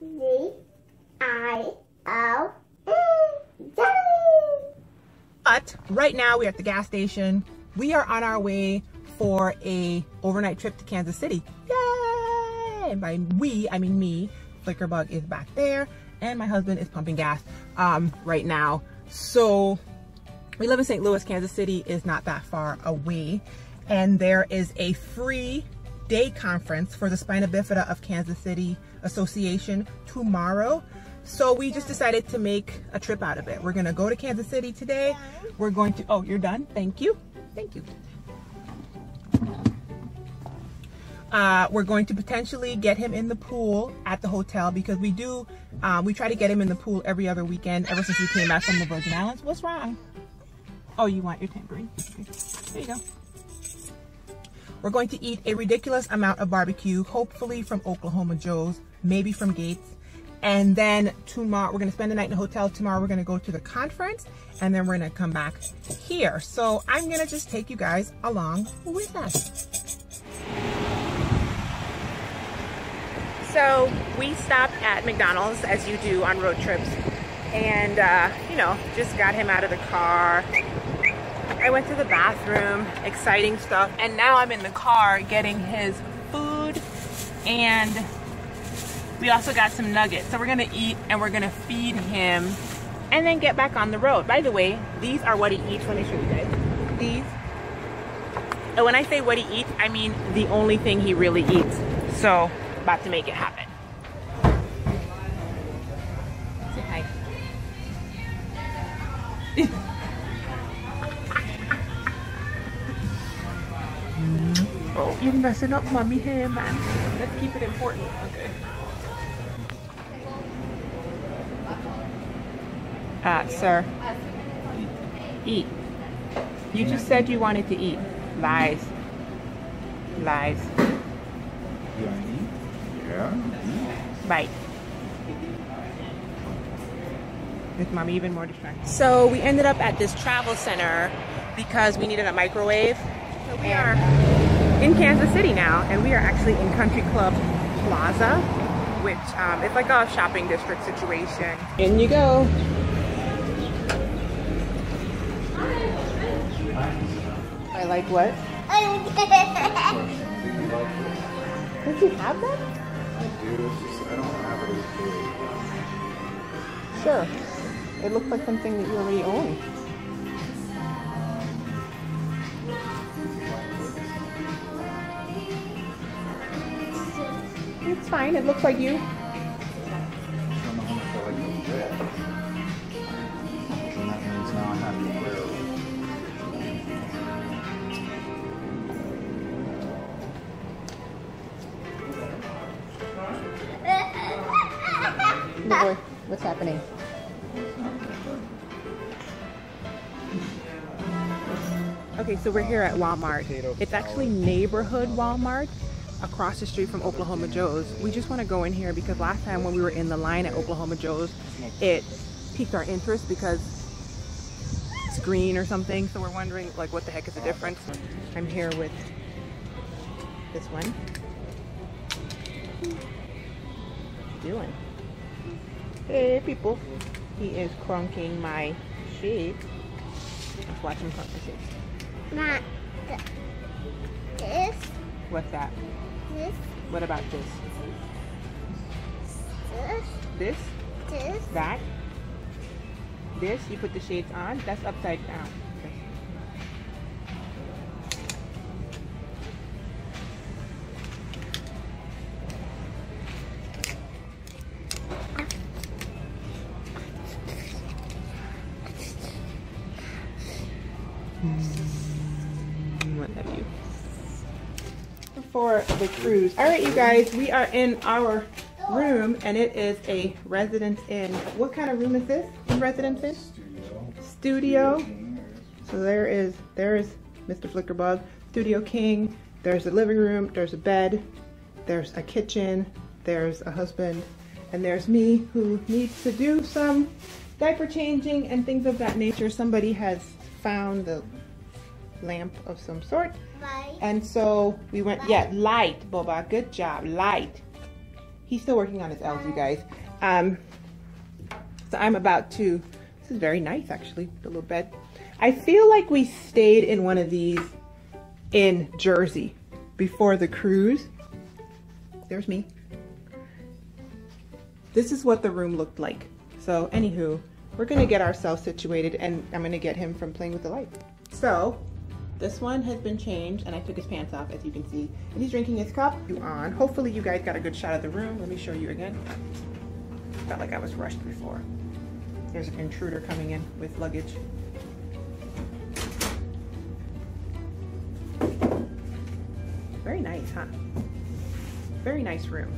D I O But right now we're at the gas station. We are on our way for a overnight trip to Kansas City. Yay! And By we, I mean me. Flickerbug is back there and my husband is pumping gas um, right now. So we live in St. Louis. Kansas City is not that far away. And there is a free day conference for the Spina Bifida of Kansas City Association tomorrow. So we just decided to make a trip out of it. We're gonna go to Kansas City today. We're going to, oh, you're done? Thank you. Thank you. Uh, we're going to potentially get him in the pool at the hotel because we do, um, we try to get him in the pool every other weekend ever since we came back from the Virgin Islands. What's wrong? Oh, you want your tambourine? There you go. We're going to eat a ridiculous amount of barbecue, hopefully from Oklahoma Joe's, maybe from Gates. And then tomorrow, we're gonna spend the night in a hotel. Tomorrow, we're gonna go to the conference and then we're gonna come back here. So I'm gonna just take you guys along with us. So we stopped at McDonald's as you do on road trips and uh, you know, just got him out of the car. I went to the bathroom, exciting stuff. And now I'm in the car getting his food and we also got some nuggets. So we're gonna eat and we're gonna feed him and then get back on the road. By the way, these are what he eats. Let me show you guys. These. And when I say what he eats, I mean the only thing he really eats. So about to make it happen. Messing up mommy hair, man. Let's keep it important. Okay. Uh, sir. Eat. You just said you wanted to eat. Lies. Lies. You want to eat? Yeah. Bite. With mommy even more distracted. So we ended up at this travel center because we needed a microwave. So we are in Kansas City now and we are actually in Country Club Plaza, which um, is like a shopping district situation. In you go. I like what? Did you have that? I do, just, I don't have it as. Sure. It looks like something that you already own. Fine. It looks like you. I don't know how much I like the red. And that means now I have to wear boy, what's happening? Okay, so we're here at Walmart. It's actually neighborhood Walmart across the street from Oklahoma Joe's. We just want to go in here because last time when we were in the line at Oklahoma Joe's, it piqued our interest because it's green or something. So we're wondering like what the heck is the difference? I'm here with this one. What you doing? Hey people. He is crunking my sheep. Let's watch him crunk the sheep. Not this, What's that? This, What about this? this, This? this. That? This? You put the shades on? That's upside down. Mm, What have you? For the cruise. All right, you guys, we are in our room and it is a residence inn. What kind of room is this in residence inn? Studio. So there is, there is Mr. Flickerbug, Studio King. There's a living room, there's a bed, there's a kitchen, there's a husband, and there's me who needs to do some diaper changing and things of that nature. Somebody has found the lamp of some sort. Right. And so we went, yeah, light, Boba, good job, light. He's still working on his L's, you guys. Um, so I'm about to, this is very nice actually, the little bed. I feel like we stayed in one of these in Jersey before the cruise. There's me. This is what the room looked like. So anywho, we're gonna get ourselves situated and I'm gonna get him from playing with the light. So this one has been changed and I took his pants off as you can see. And he's drinking his cup. You on. Hopefully you guys got a good shot of the room. Let me show you again. Felt like I was rushed before. There's an intruder coming in with luggage. Very nice, huh? Very nice room.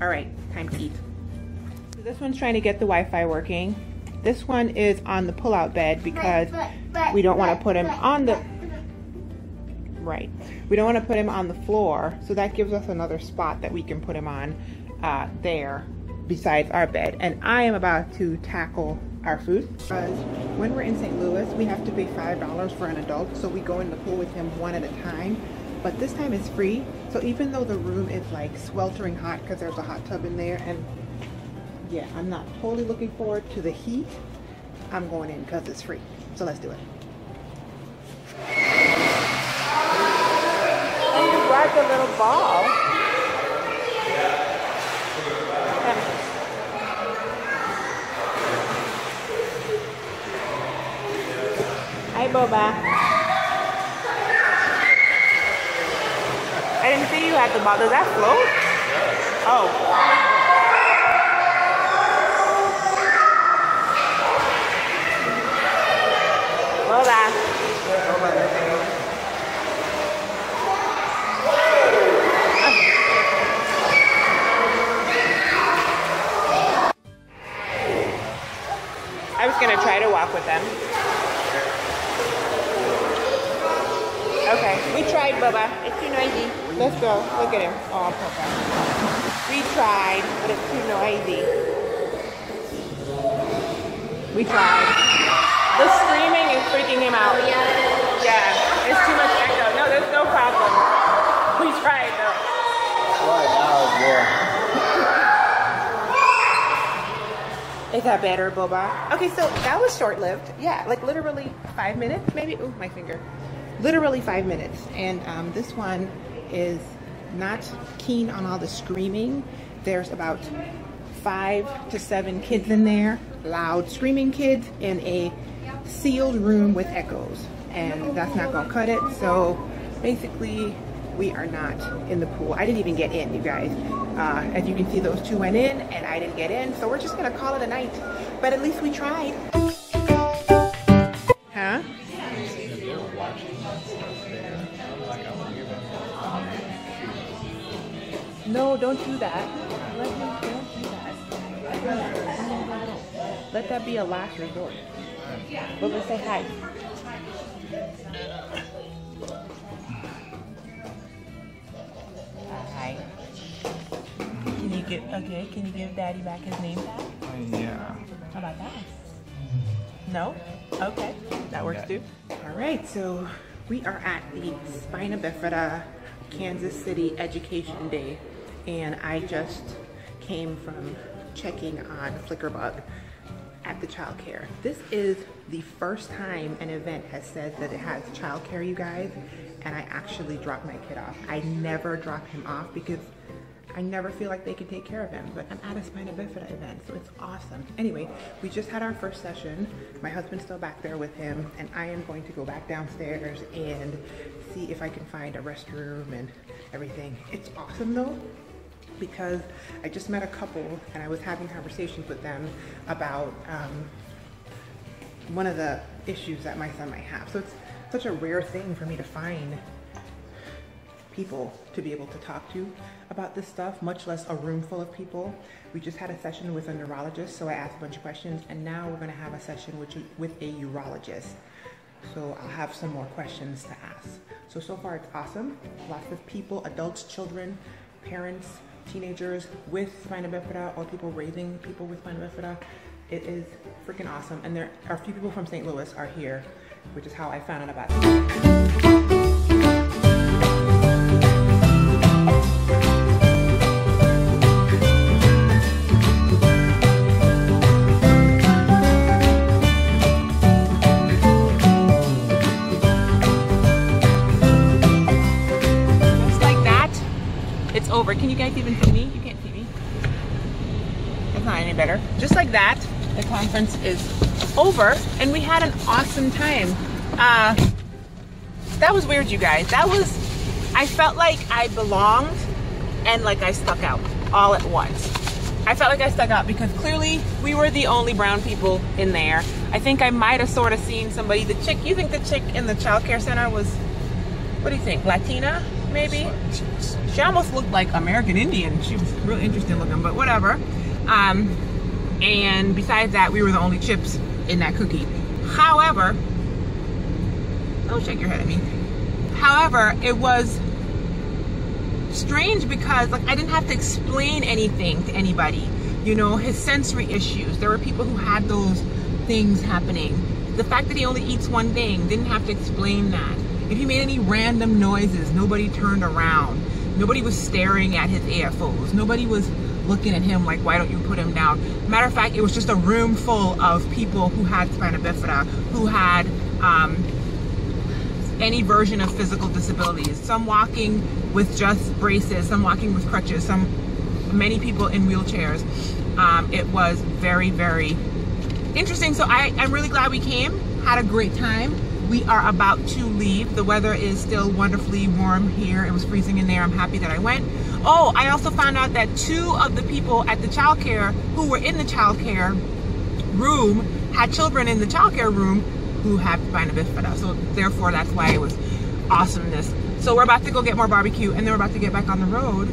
All right, time to eat. So this one's trying to get the Wi-Fi working. This one is on the pull-out bed because we don't want to put him on the right. We don't want to put him on the floor, so that gives us another spot that we can put him on uh, there besides our bed. And I am about to tackle our food because when we're in St. Louis, we have to pay five dollars for an adult, so we go in the pool with him one at a time. But this time it's free, so even though the room is like sweltering hot because there's a hot tub in there, and yeah, I'm not totally looking forward to the heat. I'm going in because it's free. So let's do it. And you brought the little ball. Hi, Boba. I didn't see you had the ball. Does that float? Oh. We tried, Bubba. It's too noisy. Let's go. Look at him. Oh, poor guy. We tried, but it's too noisy. We tried. The screaming is freaking him out. Oh, yeah. Yeah, it's too much echo. No, there's no problem. We tried though. Right now, yeah. Is that better, Boba? Okay, so that was short-lived. Yeah, like literally five minutes, maybe. Ooh, my finger. Literally five minutes. And um, this one is not keen on all the screaming. There's about five to seven kids in there, loud screaming kids in a sealed room with echoes. And that's not gonna cut it. So basically, we are not in the pool. I didn't even get in, you guys. Uh, as you can see, those two went in and I didn't get in. So we're just gonna call it a night. But at least we tried. No, don't do that. Let him, don't do that. Let that be a last resort. But let's say hi. Hi. Can you give okay? Can you give Daddy back his name tag? Yeah. How about that? No? Okay, that works too. All right, so we are at the Spina Bifida Kansas City Education Day, and I just came from checking on Flickerbug at the childcare. This is the first time an event has said that it has childcare, you guys, and I actually dropped my kid off. I never drop him off because I never feel like they can take care of him, but I'm at a spina bifida event, so it's awesome. Anyway, we just had our first session. My husband's still back there with him, and I am going to go back downstairs and see if I can find a restroom and everything. It's awesome though, because I just met a couple and I was having conversations with them about um, one of the issues that my son might have. So it's such a rare thing for me to find people to be able to talk to about this stuff, much less a room full of people. We just had a session with a neurologist, so I asked a bunch of questions, and now we're gonna have a session with, with a urologist. So I'll have some more questions to ask. So, so far it's awesome. Lots of people, adults, children, parents, teenagers with spina bifida or people raising people with spina bifida. It is freaking awesome. And there are a few people from St. Louis are here, which is how I found out about it. Conference is over, and we had an awesome time. Uh, that was weird, you guys. That was, I felt like I belonged and like I stuck out all at once. I felt like I stuck out because clearly we were the only brown people in there. I think I might have sort of seen somebody, the chick, you think the chick in the child care center was, what do you think, Latina maybe? She almost looked like American Indian. She was really interesting looking, but whatever. Um, and besides that, we were the only chips in that cookie. However, don't shake your head at me. However, it was strange because like I didn't have to explain anything to anybody. You know, his sensory issues. There were people who had those things happening. The fact that he only eats one thing, didn't have to explain that. If he made any random noises, nobody turned around. Nobody was staring at his AFOs. Nobody was looking at him like, why don't you put him down? Matter of fact, it was just a room full of people who had spina bifida, who had um, any version of physical disabilities. Some walking with just braces, some walking with crutches, some many people in wheelchairs. Um, it was very, very interesting. So I, I'm really glad we came, had a great time. We are about to leave. The weather is still wonderfully warm here. It was freezing in there. I'm happy that I went. Oh, I also found out that two of the people at the childcare who were in the childcare room had children in the childcare room who have spina bifida. So therefore, that's why it was awesomeness. So we're about to go get more barbecue, and then we're about to get back on the road.